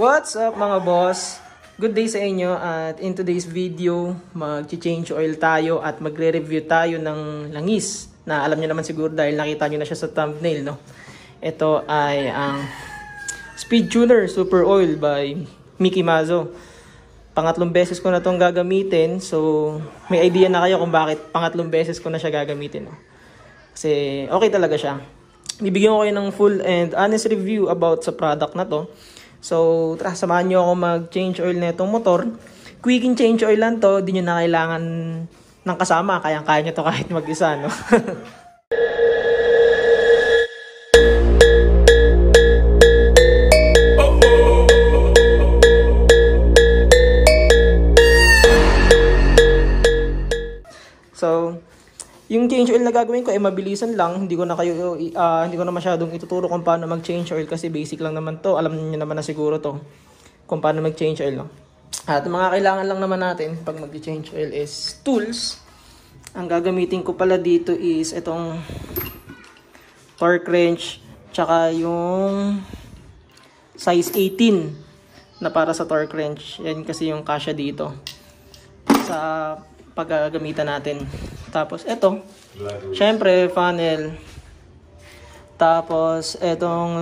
What's up mga boss? Good day sa inyo at in today's video, mag-change oil tayo at magre-review tayo ng langis na alam niyo naman siguro dahil nakita niyo na siya sa thumbnail, no? Ito ay ang Speed Tuner Super Oil by Mickey Mazo. Pangatlong beses ko na itong gagamitin, so may idea na kayo kung bakit pangatlong beses ko na siya gagamitin, no? Kasi okay talaga siya. Bibigyan ko kayo ng full and honest review about sa product na to. So, tara, samahan nyo ako mag-change oil na itong motor. Quick and change oil lang to, di nyo na kailangan ng kasama. Kaya kaya nyo to kahit mag-isa, no? yung change oil na gagawin ko ay mabilisan lang. Hindi ko na kayo uh, hindi ko na masyadong ituturo kung paano mag-change oil kasi basic lang naman 'to. Alam niyo naman na siguro 'to kung paano mag-change oil, no. At mga kailangan lang naman natin pag mag-change oil is tools. Ang gagamitin ko pala dito is itong torque wrench tsaka yung size 18 na para sa torque wrench. Yan kasi yung kasya dito sa paggagamitan natin. Tapos, ito. Siyempre, funnel. Tapos, itong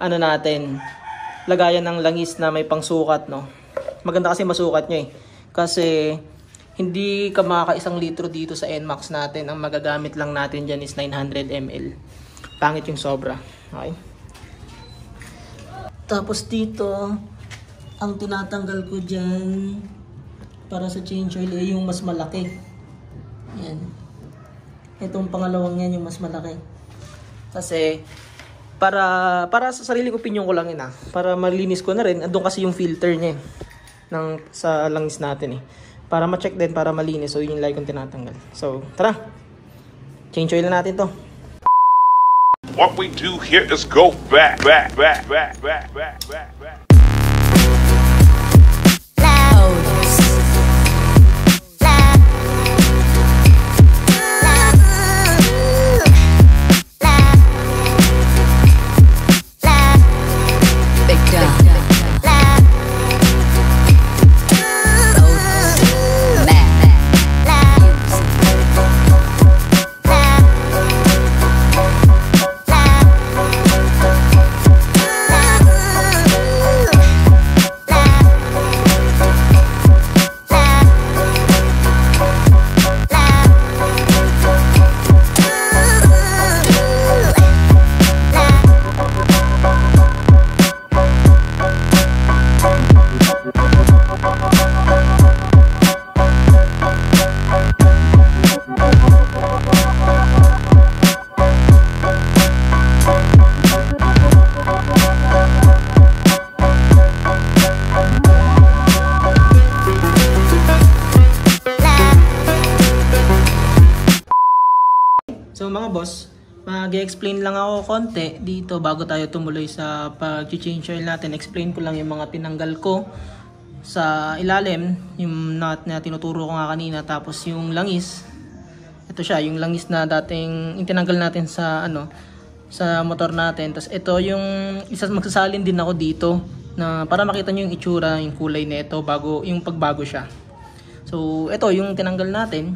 ano natin, lagayan ng langis na may pangsukat, no? Maganda kasi masukat nyo eh. Kasi, hindi ka makaka-isang litro dito sa NMAX natin. Ang magagamit lang natin dyan is 900 ml. Pangit yung sobra. Okay? Tapos dito, ang tinatanggal ko dyan, para sa change oil ay yung mas malaki. Yan. Itong pangalawang yan yung mas malaki. Kasi para para sa sarili ko opinion ko lang yun ah. Para malinis ko na rin. Andun kasi yung filter niya eh, ng sa langis natin eh. Para ma-check din para malinis. So yun yung like kong tinatanggal. So tara. Change oil na natin to. What we do here is go back, back, back, back, back, back, back, mag-explain lang ako konti dito bago tayo tumuloy sa pag-change oil natin. Explain ko lang yung mga tinanggal ko sa ilalim, yung nut na tinuturo ko nga kanina, tapos yung langis. Ito siya, yung langis na dating itinanggal natin sa ano sa motor natin. Tapos ito yung isa magsasalin din ako dito na para makita niyo yung itsura, yung kulay nito bago yung pagbago siya. So ito yung tinanggal natin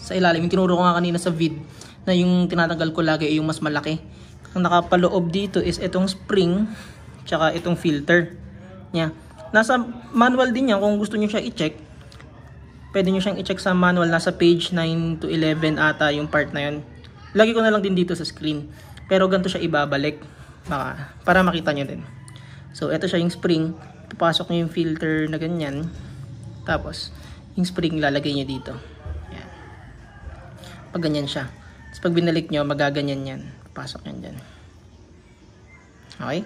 sa ilalim. Yung tinuro ko nga kanina sa vid na yung tinatanggal ko lagi ay yung mas malaki. Ang nakapaloob dito is itong spring tsaka itong filter niya. Nasa manual din yan kung gusto niyo siya i-check. Pwede niyo siyang i-check sa manual. Nasa page 9 to 11 ata yung part na yun. Lagi ko na lang din dito sa screen. Pero ganito siya ibabalik. Baka, para makita niyo din. So, ito siya yung spring. Papasok niyo yung filter na ganyan. Tapos, yung spring lalagay niyo dito. Yan. Pag ganyan siya. Tapos pag binalik nyo, magaganyan yan. Pasok yan dyan. Okay?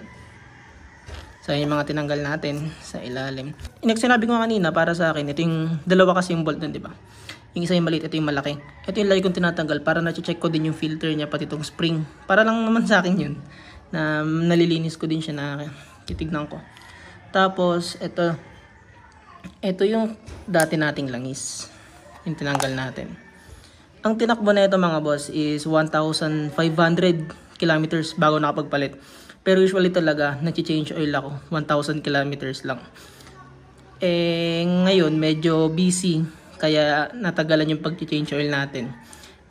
So, yung mga tinanggal natin sa ilalim. Yung sinabi ko kanina, para sa akin, ito yung dalawa kasi yung bolt dun, di ba? Yung isa yung maliit, ito yung malaki. Ito yung lagi kong tinatanggal para na-check ko din yung filter niya, pati itong spring. Para lang naman sa akin yun. Na nalilinis ko din siya na titignan ko. Tapos, ito. Ito yung dati nating langis. Yung tinanggal natin. Ang tinakbo na ito mga boss is 1,500 kilometers bago nakapagpalit. Pero usually talaga, nag-change oil ako. 1,000 kilometers lang. Eh, ngayon, medyo busy. Kaya natagalan yung pag-change oil natin.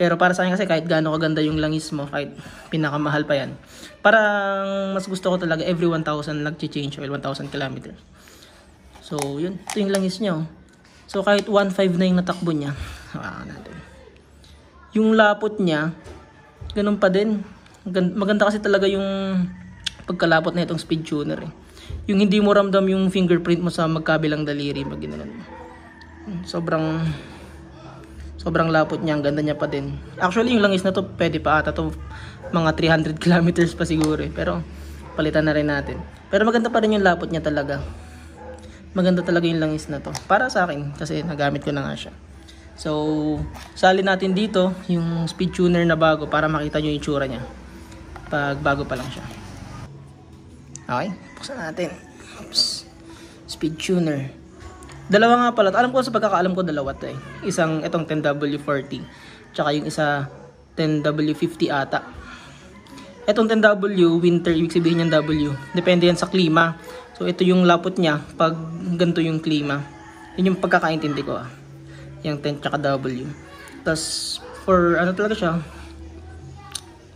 Pero para sa akin kasi kahit gaano kaganda yung langis mo, kahit pinakamahal pa yan. Parang mas gusto ko talaga every 1,000 nag-change oil, 1,000 kilometers. So, yun. Ito yung langis niya. oh. So, kahit 1.5 na yung natakbo niya. Hawakan natin. Yung lapot niya, ganun pa din. Gan- Maganda kasi talaga yung pagkalapot na itong speed tuner eh. Yung hindi mo ramdam yung fingerprint mo sa magkabilang daliri pag. Sobrang sobrang lapot niya, ang ganda niya pa din. Actually, yung langis na to, pwede pa ata to mga 300 kilometers pa siguro eh. Pero palitan na rin natin. Pero maganda pa rin yung lapot niya talaga. Maganda talaga yung langis na to. Para sa akin, kasi nagamit ko na nga siya. So, sali natin dito yung speed tuner na bago para makita nyo yung itsura niya. Pag bago pa lang siya. Okay, buksan natin. Oops. Speed tuner. Dalawa nga pala. Alam ko sa pagkakaalam ko dalawa to eh. Isang itong 10W40. Tsaka yung isa 10W50 ata. Itong 10W, winter, ibig sabihin yung W. Depende yan sa klima. So ito yung lapot niya pag ganito yung klima. Yun yung pagkakaintindi ko ah. Yung 10 tsaka W. Tapos for ano talaga siya,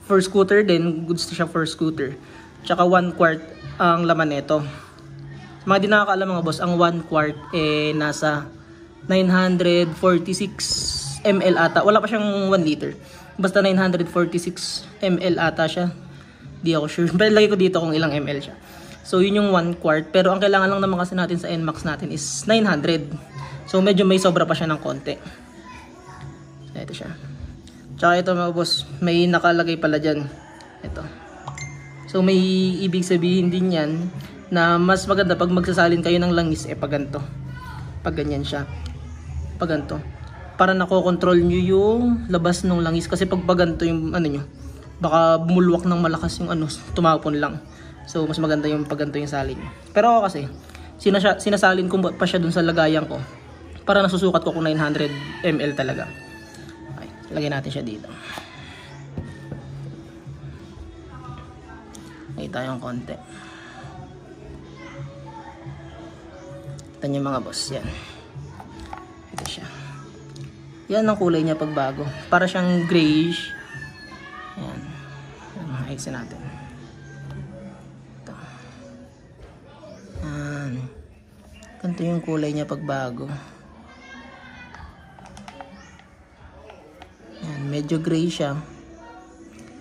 for scooter din, goods siya for scooter. Tsaka 1 quart ang laman nito. Mga di nakakaalam mga boss, ang 1 quart eh nasa 946 ml ata. Wala pa siyang 1 liter. Basta 946 ml ata siya. Di ako sure. Pero lagay ko dito kung ilang ml siya. So yun yung 1 quart. Pero ang kailangan lang naman kasi natin sa NMAX natin is 900. So medyo may sobra pa siya ng konti. Ito siya. Tsaka ito mga boss, may nakalagay pala dyan. Ito. So may ibig sabihin din yan na mas maganda pag magsasalin kayo ng langis eh pag ganito. Pag ganyan siya. Pag ganito. Para nakokontrol nyo yung labas ng langis kasi pag pag ganito yung ano nyo, baka bumulwak ng malakas yung ano, tumapon lang. So mas maganda yung pag ganito yung salin. Pero ako kasi, sinasya, sinasalin ko pa siya dun sa lagayan ko para nasusukat ko kung 900 ml talaga. Okay, lagay natin siya dito. Lagay tayong konti. Ito niyo mga boss, yan. Ito siya. Yan ang kulay niya pag bago. Para siyang grayish. Yan. Ayusin natin. Ito. Yan. Yung kulay niya pag bago. Medyo gray siya.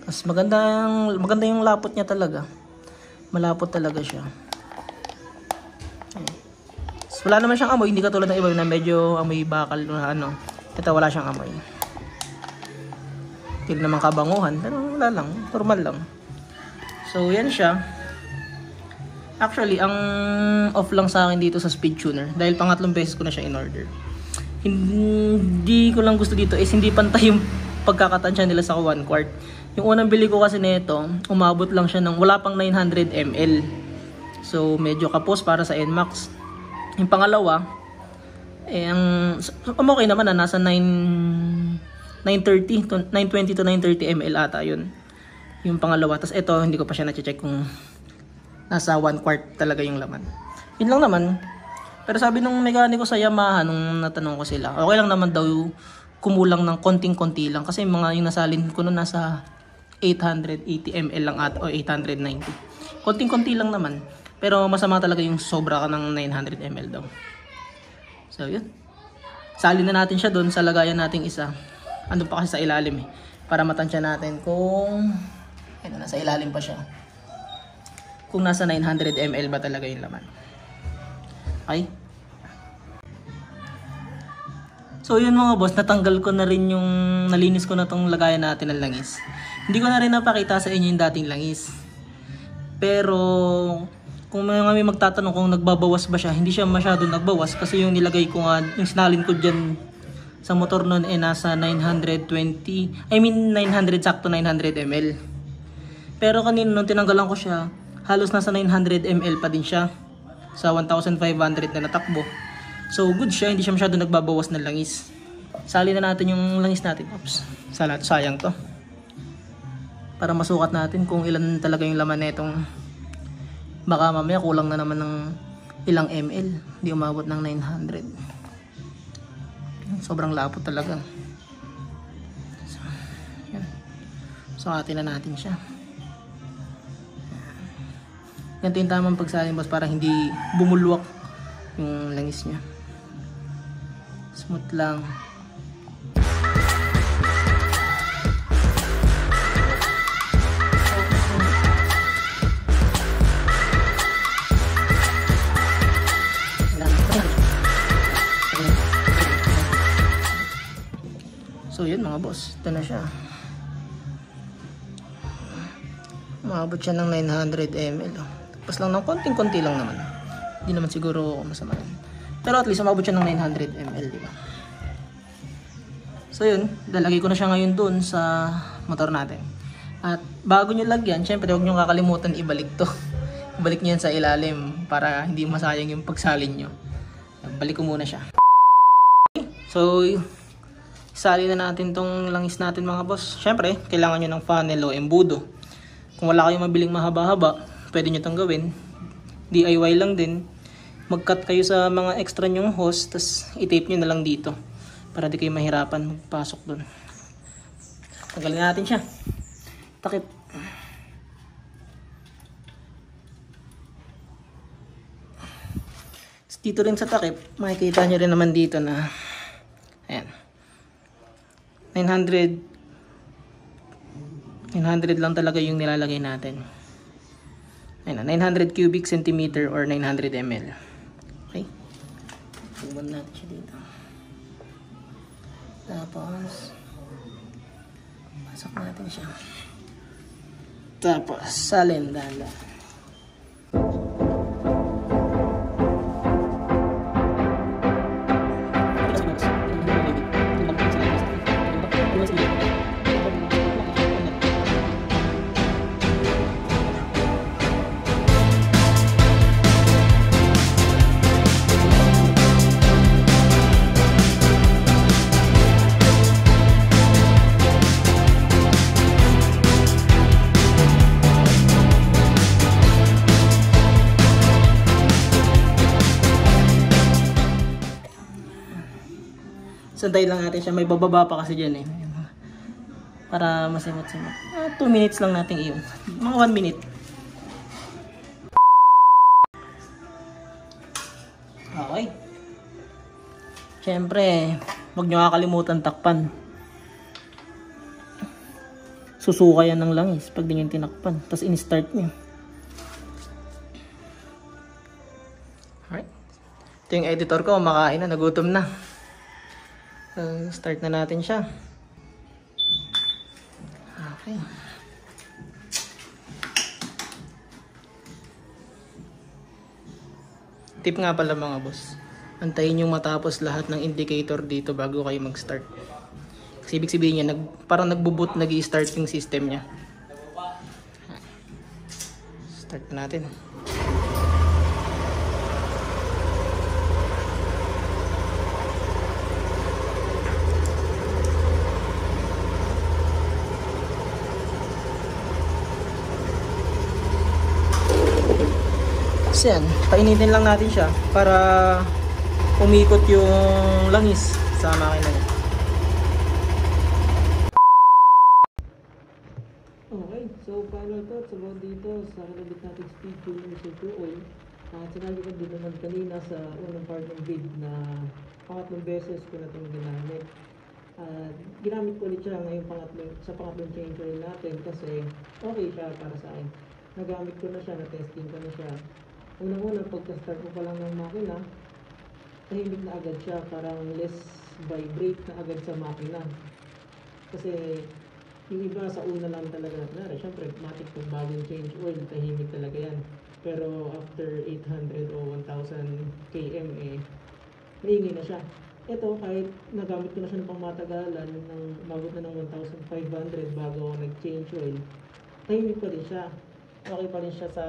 Tapos maganda yung, maganda yung lapot niya talaga. Malapot talaga siya. Tapos wala naman siyang amoy, hindi katulad ng iba na medyo amoy bakal na ano. Ito wala siyang amoy. Hindi naman kabanguhan, pero wala lang, normal lang. So yan siya. Actually, ang off lang sa akin dito sa speed tuner dahil pangatlong beses ko na siya in order. Hindi ko lang gusto dito is hindi pantay yung pagkakatansya nila sa 1 quart. Yung unang bili ko kasi nito, umabot lang siya ng wala pang 900 ml. So medyo kapos para sa NMAX. Yung pangalawa, eh ang um, okay naman na nasa 9 930 to 920 to 930 ml ata yun. Yung pangalawa. Tapos ito, hindi ko pa siya na-check kung nasa 1 quart talaga yung laman. Yun lang naman. Pero sabi nung mekaniko sa Yamaha nung natanong ko sila, okay lang naman daw kumulang ng konting-konti lang kasi mga yung nasalin ko noon nasa 880 ml lang at o 890. Konting-konti lang naman. Pero masama talaga yung sobra ka ng 900 ml daw. So yun. Salin na natin siya doon sa lagayan nating isa. Andun pa kasi sa ilalim eh. Para matansya natin kung ayun, nasa ilalim pa siya. Kung nasa 900 ml ba talaga yung laman. Okay? So yun mga boss, natanggal ko na rin yung, nalinis ko na tong lagayan natin ng langis. Hindi ko na rin napakita sa inyo yung dating langis. Pero, kung may may magtatanong kung nagbabawas ba siya, hindi siya masyado nagbawas kasi yung nilagay ko nga, yung sinalin ko dyan sa motor nun eh nasa 920, I mean 900 sakto 900 ml. Pero kanina nung tinanggalan ko siya, halos nasa 900 ml pa din siya sa 1,500 na natakbo. So good siya, hindi siya masyado nagbabawas ng langis. Sali na natin yung langis natin. Oops, sala, sayang to. Para masukat natin kung ilan talaga yung laman netong Baka mamaya kulang na naman ng ilang ml. Hindi umabot ng 900. Sobrang lapot talaga. So, yan. So, atin na natin siya. Ganito yung tamang pagsalin boss para hindi bumulwak yung langis niya. Smooth lang. So yun mga boss, ito na siya. Umabot siya ng 900 ml. Tapos lang ng konting-konti lang naman. Hindi naman siguro masama. yun. Pero at least umabot siya ng 900 ml, di ba? So yun, lalagay ko na siya ngayon dun sa motor natin. At bago nyo lagyan, syempre huwag nyo kakalimutan ibalik to. ibalik nyo yan sa ilalim para hindi masayang yung pagsalin nyo. Balik ko muna siya. So, Sali na natin tong langis natin mga boss. Siyempre, kailangan nyo ng funnel o embudo. Kung wala kayong mabiling mahaba-haba, pwede nyo itong gawin. DIY lang din. Mag-cut kayo sa mga extra nyong hose, tapos i-tape nyo na lang dito. Para di kayo mahirapan magpasok dun. Tanggalin natin siya. Takip. Dito rin sa takip, makikita nyo rin naman dito na ayan 900 900 lang talaga yung nilalagay natin. Ayun na, 900 cubic centimeter or 900 ml. Siya dito. Tapos, pasok natin siya. Tapos, salin dala. Santay lang natin siya. May bababa pa kasi dyan eh. Para masimot-simot. 2 minutes lang natin iyon. Mga 1 minute. Okay. Siyempre, huwag nyo kakalimutan takpan. Susuka yan ng langis pag di tinakpan. Tapos in-start nyo. Alright. Ito yung editor ko. Makain na. Nagutom na. So, start na natin siya. Okay. Tip nga pala mga boss. Antayin yung matapos lahat ng indicator dito bago kayo mag-start. Kasi ibig sabihin niya, nag, parang nagbo-boot, nag start yung system niya. Start na natin. Tapos yan, painitin lang natin siya para umikot yung langis sa makina niya. Okay, so final thoughts about dito sa kalabit natin speed tuning super oil. At sinabi ko din naman kanina sa unang part ng vid na pangatlong beses ko na itong ginamit. At ginamit ko ulit siya ngayon pangatlong, sa pangatlong change oil natin kasi okay siya para sa akin. Nagamit ko na siya, na-testing ko na siya. Unang-una, pagka-start mo pa lang ng makina, tahimik na agad siya, parang less vibrate na agad sa makina. Kasi yung iba sa una lang talaga, nara, syempre, matik pag bagong change oil, tahimik talaga yan. Pero after 800 o 1000 km, eh, maingay na siya. Ito, kahit nagamit ko na siya ng pangmatagalan, ng umabot na ng 1,500 bago ako nag-change oil, tahimik pa rin siya. Okay pa rin siya sa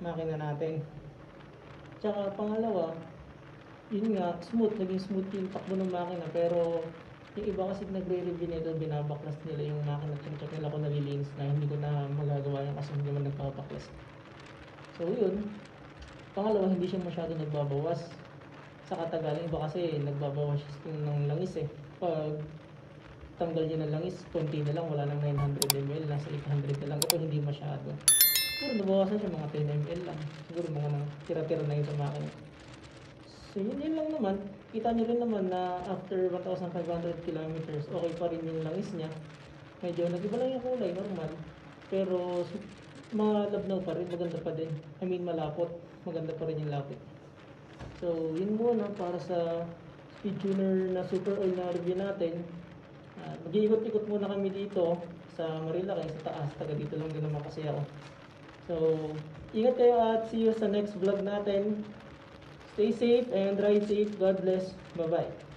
makina natin. Tsaka pangalawa, yun nga, smooth, naging smooth yung takbo ng makina, pero yung iba kasi nagre-review nito, binabaklas nila yung makina, check nila kung nalilinis na, hindi ko na magagawa yan kasi hindi naman nagpapaklas. So So yun. Pangalawa, hindi siya masyado nagbabawas. Sa katagalan, iba kasi nagbabawas siya ng langis eh. Pag tanggal niya ng langis, konti na lang, wala nang 900 ml, nasa 800 na lang. Ito hindi masyado. Siguro nabawasan siya mga 10 ml lang. Siguro mga nang tira-tira na yun sa makina. So yun, yun lang naman. Kita niyo rin naman na after 1,500 kilometers, okay pa rin yung langis niya. Medyo nag-iba lang yung kulay, normal. Pero malabnaw pa rin, maganda pa din. I mean malapot, maganda pa rin yung lapit. So yun muna para sa speed tuner na super oil na review natin. Uh, Mag-iikot-ikot muna kami dito sa Marilaki, sa taas. Taga dito lang din naman kasi ako. So, ingat kayo at see you sa next vlog natin. Stay safe and ride safe. God bless. Bye-bye.